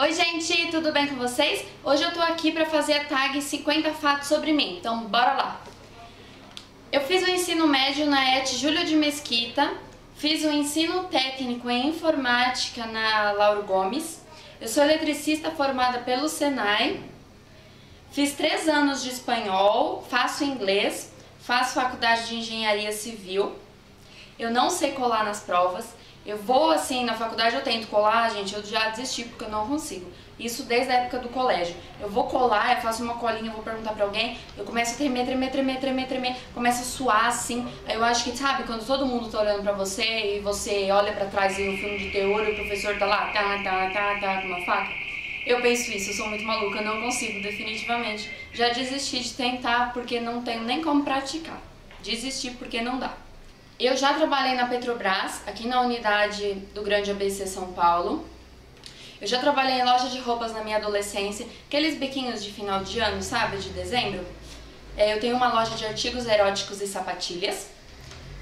Oi gente, tudo bem com vocês? Hoje eu tô aqui pra fazer a tag 50 fatos sobre mim, então bora lá! Eu fiz o ensino médio na ET Júlio de Mesquita, fiz o ensino técnico em informática na Lauro Gomes, eu sou eletricista formada pelo Senai, fiz três anos de espanhol, faço inglês, faço faculdade de engenharia civil, eu não sei colar nas provas, eu vou assim, na faculdade eu tento colar, gente, eu já desisti porque eu não consigo. Isso desde a época do colégio. Eu vou colar, eu faço uma colinha, vou perguntar pra alguém, eu começo a tremer, tremer, tremer, tremer, tremer, começo a suar assim. Eu acho que, sabe, quando todo mundo tá olhando pra você e você olha pra trás e no filme de terror e o professor tá lá, tá, tá, tá, tá, com uma faca. Eu penso isso, eu sou muito maluca, não consigo, definitivamente. Já desisti de tentar porque não tenho nem como praticar. Desisti porque não dá. Eu já trabalhei na Petrobras, aqui na unidade do Grande ABC São Paulo. Eu já trabalhei em loja de roupas na minha adolescência, aqueles biquinhos de final de ano, sabe, de dezembro. É, eu tenho uma loja de artigos eróticos e sapatilhas.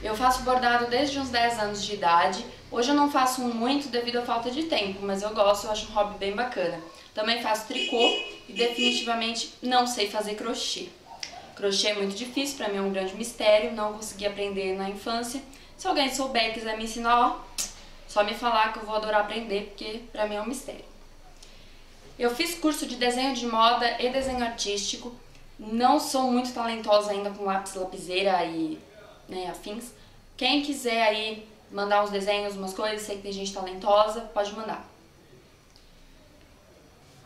Eu faço bordado desde uns 10 anos de idade. Hoje eu não faço muito devido à falta de tempo, mas eu gosto, eu acho um hobby bem bacana. Também faço tricô e definitivamente não sei fazer crochê. Crochê é muito difícil, pra mim é um grande mistério, não consegui aprender na infância. Se alguém souber e quiser me ensinar, ó, só me falar que eu vou adorar aprender, porque pra mim é um mistério. Eu fiz curso de desenho de moda e desenho artístico. Não sou muito talentosa ainda com lápis, lapiseira e né, afins. Quem quiser aí mandar uns desenhos, umas coisas, sei que tem gente talentosa, pode mandar.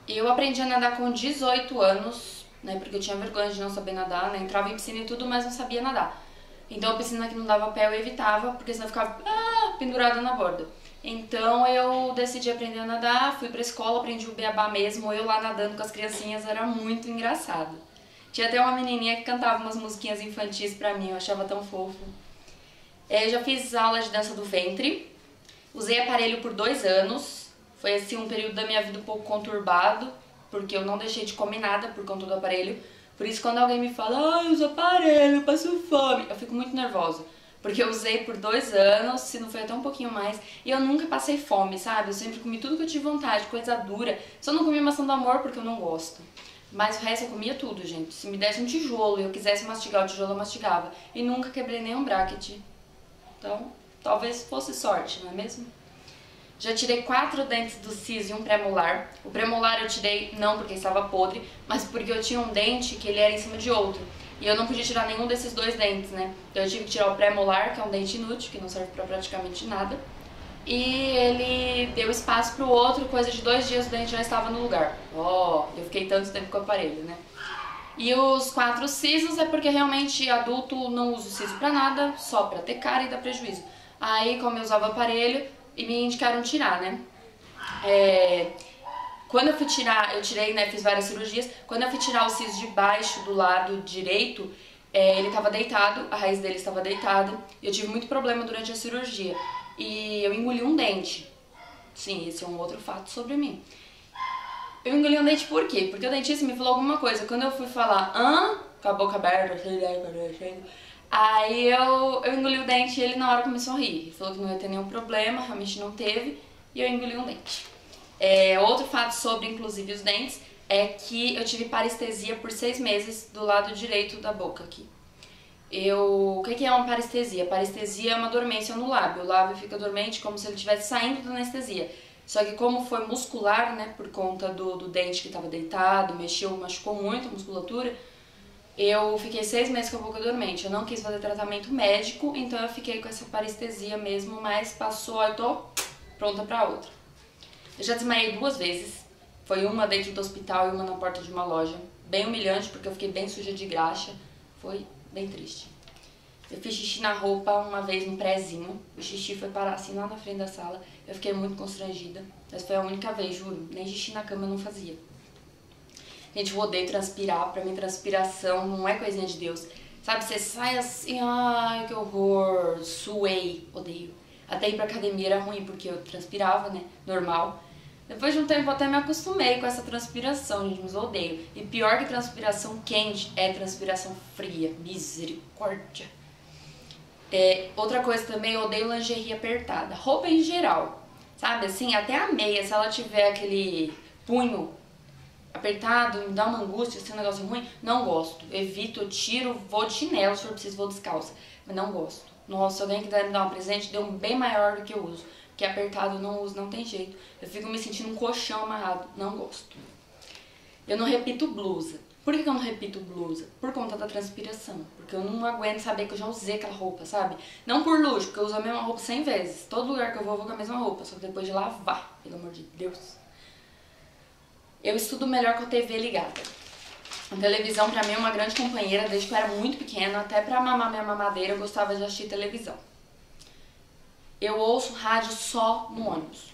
Eu aprendi a nadar com 18 anos, né? Porque eu tinha vergonha de não saber nadar, né? Entrava em piscina e tudo, mas não sabia nadar. Então a piscina que não dava pé eu evitava, porque senão eu ficava ah, pendurada na borda. Então eu decidi aprender a nadar, fui pra escola, aprendi o beabá mesmo, eu lá nadando com as criancinhas, era muito engraçado. Tinha até uma menininha que cantava umas musiquinhas infantis pra mim, eu achava tão fofo. É, eu já fiz aula de dança do ventre, usei aparelho por dois anos, foi assim um período da minha vida um pouco conturbado, porque eu não deixei de comer nada por conta do aparelho. Por isso, quando alguém me fala, ai, uso aparelho, eu passo fome, eu fico muito nervosa. Porque eu usei por dois anos, se não foi até um pouquinho mais, e eu nunca passei fome, sabe? Eu sempre comi tudo que eu tive vontade, coisa dura. Só não comi maçã do amor porque eu não gosto. Mas o resto eu comia tudo, gente. Se me desse um tijolo e eu quisesse mastigar o tijolo, eu mastigava. E nunca quebrei nenhum bracket. Então, talvez fosse sorte, não é mesmo? Já tirei quatro dentes do siso e um premolar. O premolar eu tirei não porque estava podre, mas porque eu tinha um dente que ele era em cima de outro. E eu não podia tirar nenhum desses dois dentes, né? Então eu tive que tirar o premolar, que é um dente inútil, que não serve pra praticamente nada. E ele deu espaço pro outro, coisa de dois dias o dente já estava no lugar. Ó, oh, eu fiquei tanto tempo com o aparelho, né? E os quatro sisos é porque realmente adulto não usa o siso pra nada, só pra ter cara e dar prejuízo. Aí, como eu usava aparelho, e me indicaram tirar, né? É, quando eu fui tirar, eu tirei, né, fiz várias cirurgias, quando eu fui tirar o siso de baixo do lado direito, é, ele estava deitado, a raiz dele estava deitada, e eu tive muito problema durante a cirurgia. E eu engoli um dente. Sim, esse é um outro fato sobre mim. Eu engoli um dente por quê? Porque o dentista me falou alguma coisa. Quando eu fui falar, hã? Com a boca aberta, Aí eu, eu engoli o dente e ele na hora começou a rir. Ele falou que não ia ter nenhum problema, realmente não teve, e eu engoli um dente. É, outro fato sobre, inclusive, os dentes é que eu tive parestesia por seis meses do lado direito da boca aqui. Eu, o que é uma parestesia? Parestesia é uma dormência no lábio. O lábio fica dormente como se ele estivesse saindo da anestesia. Só que como foi muscular, né, por conta do, do dente que estava deitado, mexeu, machucou muito a musculatura, eu fiquei seis meses com a boca dormente. Eu não quis fazer tratamento médico, então eu fiquei com essa parestesia mesmo, mas passou, eu tô pronta pra outra. Eu já desmaiei duas vezes. Foi uma dentro do hospital e uma na porta de uma loja. Bem humilhante, porque eu fiquei bem suja de graxa. Foi bem triste. Eu fiz xixi na roupa uma vez no prézinho. O xixi foi parar assim lá na frente da sala. Eu fiquei muito constrangida. Mas foi a única vez, juro. Nem xixi na cama eu não fazia. Gente, eu odeio transpirar. Pra mim, transpiração não é coisinha de Deus. Sabe, você sai assim, ai, que horror, suei, odeio. Até ir pra academia era ruim, porque eu transpirava, né, normal. Depois de um tempo até me acostumei com essa transpiração, gente, mas eu odeio. E pior que transpiração quente é transpiração fria, misericórdia. É, outra coisa também, eu odeio lingerie apertada. Roupa em geral, sabe, assim, até a meia, se ela tiver aquele punho apertado, me dá uma angústia, esse negócio ruim, não gosto. Evito, tiro, vou de chinelo, se for preciso, vou descalça. Mas não gosto. Nossa, se alguém quiser me dar um presente, dê um bem maior do que eu uso. Porque apertado eu não uso, não tem jeito. Eu fico me sentindo um colchão amarrado, não gosto. Eu não repito blusa. Por que eu não repito blusa? Por conta da transpiração. Porque eu não aguento saber que eu já usei aquela roupa, sabe? Não por luxo, porque eu uso a mesma roupa 100 vezes. Todo lugar que eu vou, eu vou com a mesma roupa. Só que depois de lavar, pelo amor de Deus. Eu estudo melhor com a TV ligada. A televisão pra mim é uma grande companheira desde que eu era muito pequena, até pra mamar minha mamadeira eu gostava de assistir televisão. Eu ouço rádio só no ônibus.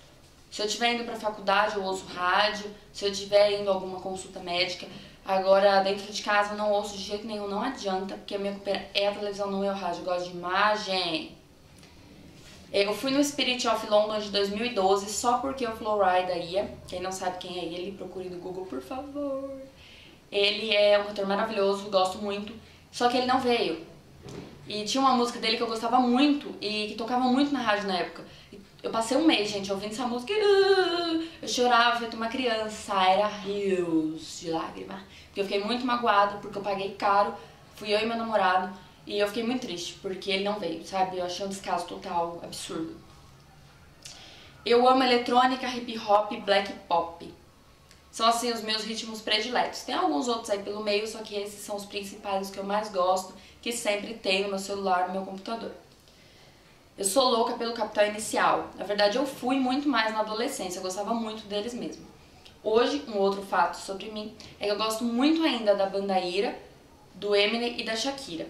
Se eu estiver indo pra faculdade, eu ouço rádio. Se eu estiver indo a alguma consulta médica. Agora, dentro de casa, eu não ouço de jeito nenhum, não adianta, porque a minha companheira é a televisão, não é o rádio. Eu gosto de imagem. Eu fui no Spirit of London de 2012 só porque o Flowrida ia. Quem não sabe quem é ele, procure no Google, por favor. Ele é um cantor maravilhoso, gosto muito. Só que ele não veio. E tinha uma música dele que eu gostava muito e que tocava muito na rádio na época. Eu passei um mês, gente, ouvindo essa música eu chorava feito uma criança. Era rios de lágrima. Porque eu fiquei muito magoada, porque eu paguei caro. Fui eu e meu namorado. E eu fiquei muito triste, porque ele não veio, sabe? Eu achei um descaso total absurdo. Eu amo eletrônica, hip hop, black pop. São assim os meus ritmos prediletos. Tem alguns outros aí pelo meio, só que esses são os principais, que eu mais gosto, que sempre tem no meu celular, no meu computador. Eu sou louca pelo Capital Inicial. Na verdade, eu fui muito mais na adolescência, eu gostava muito deles mesmo. Hoje, um outro fato sobre mim é que eu gosto muito ainda da banda Ira, do Eminem e da Shakira.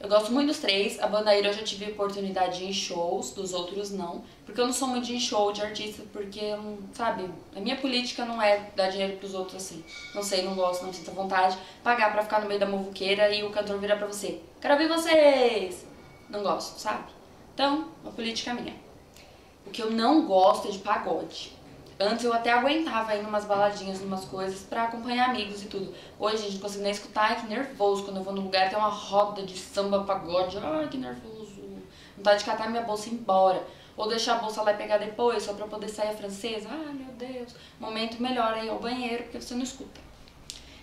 Eu gosto muito dos três. A banda Ira eu já tive oportunidade em shows, dos outros não. Porque eu não sou muito de show de artista, porque, sabe, a minha política não é dar dinheiro pros outros assim. Não sei, não gosto, não sinto vontade. Pagar pra ficar no meio da muvuqueira e o cantor virar pra você. Quero ouvir vocês! Não gosto, sabe? Então, uma política minha. O que eu não gosto é de pagode. Antes eu até aguentava ir numas baladinhas, numas coisas pra acompanhar amigos e tudo. Hoje gente não consigo nem escutar, ai que nervoso quando eu vou num lugar tem uma roda de samba, pagode, ai que nervoso. Vontade de catar minha bolsa e ir embora. Ou deixar a bolsa lá e pegar depois, só pra poder sair a francesa. Ai meu Deus. Momento melhor aí ao banheiro, porque você não escuta.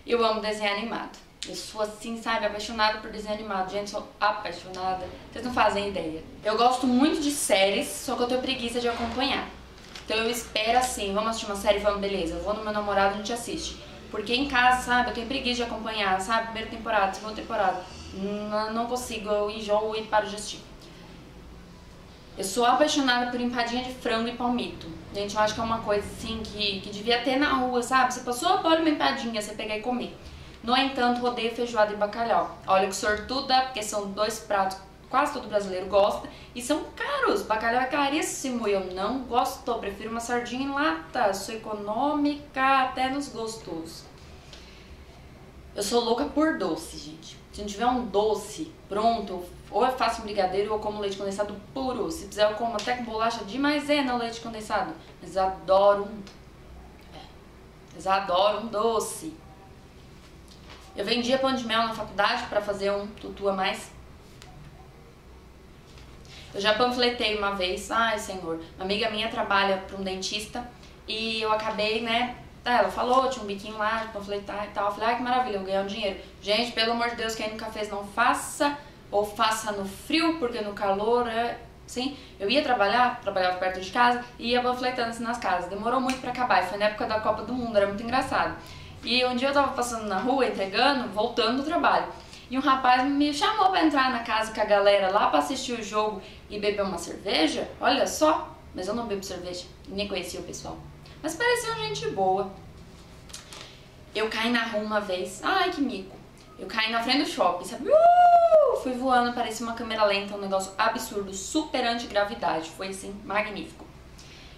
Eu amo desenho animado. Eu sou assim, sabe, apaixonada por desenho animado. Gente, sou apaixonada. Vocês não fazem ideia. Eu gosto muito de séries, só que eu tenho preguiça de acompanhar. Então eu espero assim, vamos assistir uma série, vamos, beleza. Eu vou no meu namorado, a gente assiste. Porque em casa, sabe, eu tenho preguiça de acompanhar, sabe? Primeira temporada, segunda temporada. Não, não consigo, eu enjoo e paro de assistir. Eu sou apaixonada por empadinha de frango e palmito. Gente, eu acho que é uma coisa assim que, que devia ter na rua, sabe? Você passou, pode uma empadinha, você pegar e comer. No entanto, rodeio feijoada e bacalhau. Olha que sortuda, porque são dois pratos quase todo brasileiro gosta e são caros. Bacalhau é caríssimo e eu não gosto. Eu prefiro uma sardinha em lata. Sou econômica até nos gostos. Eu sou louca por doce, gente. Se não tiver um doce pronto, ou eu faço brigadeiro ou como leite condensado puro. Se quiser, eu como até com bolacha de maisena leite condensado. Mas adoro um. É, mas adoro um doce. Eu vendia pão de mel na faculdade para fazer um tutu a mais. Eu já panfletei uma vez, ai senhor, uma amiga minha trabalha para um dentista e eu acabei, né, tá, ela falou, tinha um biquinho lá de panfletar e tal. Eu falei, ai que maravilha, eu ganhei um dinheiro. Gente, pelo amor de Deus, quem nunca fez, não faça, ou faça no frio, porque no calor é. Sim, eu ia trabalhar, trabalhava perto de casa e ia panfletando assim nas casas. Demorou muito para acabar, foi na época da Copa do Mundo, era muito engraçado. E um dia eu tava passando na rua, entregando, voltando do trabalho. E um rapaz me chamou para entrar na casa com a galera lá para assistir o jogo e beber uma cerveja. Olha só, mas eu não bebo cerveja, nem conhecia o pessoal. Mas parecia gente boa. Eu caí na rua uma vez, ai que mico. Eu caí na frente do shopping, sabe? Uh! Fui voando, parecia uma câmera lenta, um negócio absurdo, super anti-gravidade. Foi assim, magnífico.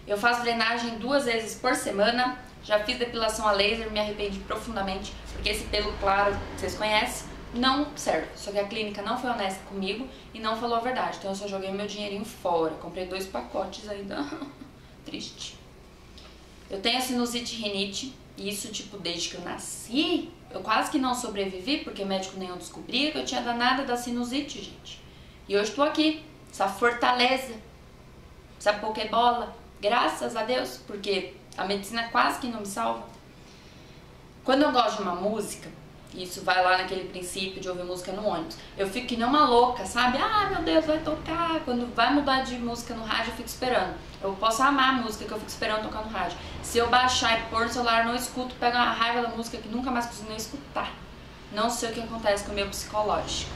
Eu faço drenagem duas vezes por semana já fiz depilação a laser, me arrependi profundamente, porque esse pelo claro, vocês conhecem, não serve. Só que a clínica não foi honesta comigo e não falou a verdade. Então eu só joguei meu dinheirinho fora. Comprei dois pacotes ainda. Triste. Eu tenho sinusite e rinite, e isso, tipo, desde que eu nasci, eu quase que não sobrevivi, porque médico nenhum descobria que eu tinha danada da sinusite, gente. E hoje estou aqui, essa fortaleza, essa pokebola, graças a Deus, porque a medicina quase que não me salva. Quando eu gosto de uma música, isso vai lá naquele princípio de ouvir música no ônibus. Eu fico que nem uma louca, sabe? Ah, meu Deus, vai tocar. Quando vai mudar de música no rádio, eu fico esperando. Eu posso amar a música que eu fico esperando tocar no rádio. Se eu baixar e pôr no celular, não escuto, pego a raiva da música que nunca mais consigo nem escutar. Não sei o que acontece com o meu psicológico.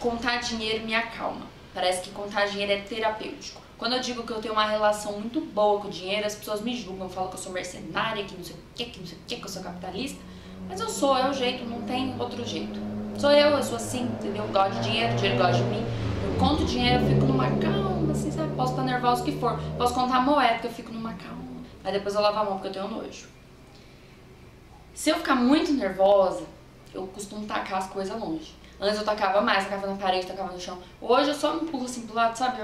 Contar dinheiro me acalma. Parece que contar dinheiro é terapêutico. Quando eu digo que eu tenho uma relação muito boa com o dinheiro, as pessoas me julgam, falam que eu sou mercenária, que não sei o que, que não sei o que, que eu sou capitalista. Mas eu sou, é o jeito, não tem outro jeito. Sou eu, eu sou assim, entendeu? Eu gosto de dinheiro, o dinheiro gosta de mim. Eu conto dinheiro, eu fico numa calma, assim, sabe? Posso estar nervosa o que for. Posso contar moeda, que eu fico numa calma. Aí depois eu lavo a mão, porque eu tenho nojo. Se eu ficar muito nervosa, eu costumo tacar as coisas longe. Antes eu tacava mais, tacava na parede, tacava no chão. Hoje eu só me empurro assim pro lado, sabe?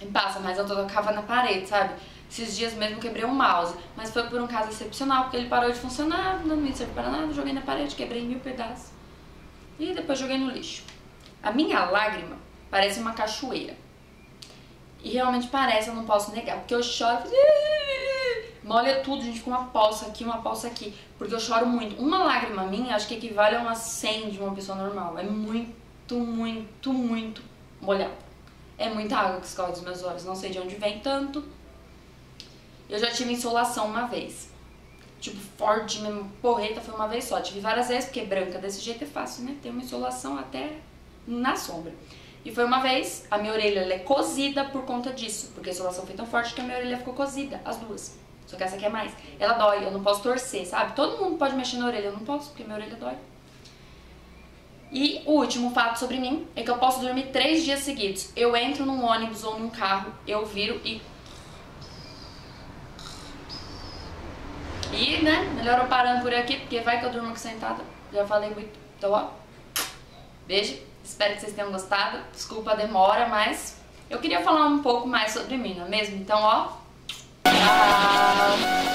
E passa, mas eu tacava na parede, sabe? Esses dias mesmo quebrei um mouse, mas foi por um caso excepcional, porque ele parou de funcionar, não me serve para nada, joguei na parede, quebrei mil pedaços. E depois joguei no lixo. A minha lágrima parece uma cachoeira. E realmente parece, eu não posso negar, porque eu choro, molha tudo, gente, com uma poça aqui, uma poça aqui, porque eu choro muito. Uma lágrima minha, acho que equivale a umas 100 de uma pessoa normal. É muito, muito, muito molhado. É muita água que escorre dos meus olhos, não sei de onde vem tanto. Eu já tive insolação uma vez. Tipo, forte mesmo, porreta foi uma vez só. Tive várias vezes, porque branca desse jeito é fácil, né? Tem uma insolação até na sombra. E foi uma vez, a minha orelha é cozida por conta disso. Porque a insolação foi tão forte que a minha orelha ficou cozida, as duas. Só que essa aqui é mais. Ela dói, eu não posso torcer, sabe? Todo mundo pode mexer na orelha, eu não posso, porque minha orelha dói. E o último fato sobre mim é que eu posso dormir três dias seguidos. Eu entro num ônibus ou num carro, eu viro e E, né, melhor eu parando por aqui, porque vai que eu durmo aqui sentada. Já falei muito. Então, ó, beijo. Espero que vocês tenham gostado. Desculpa a demora, mas eu queria falar um pouco mais sobre mim, não é mesmo? Então, ó, tchau!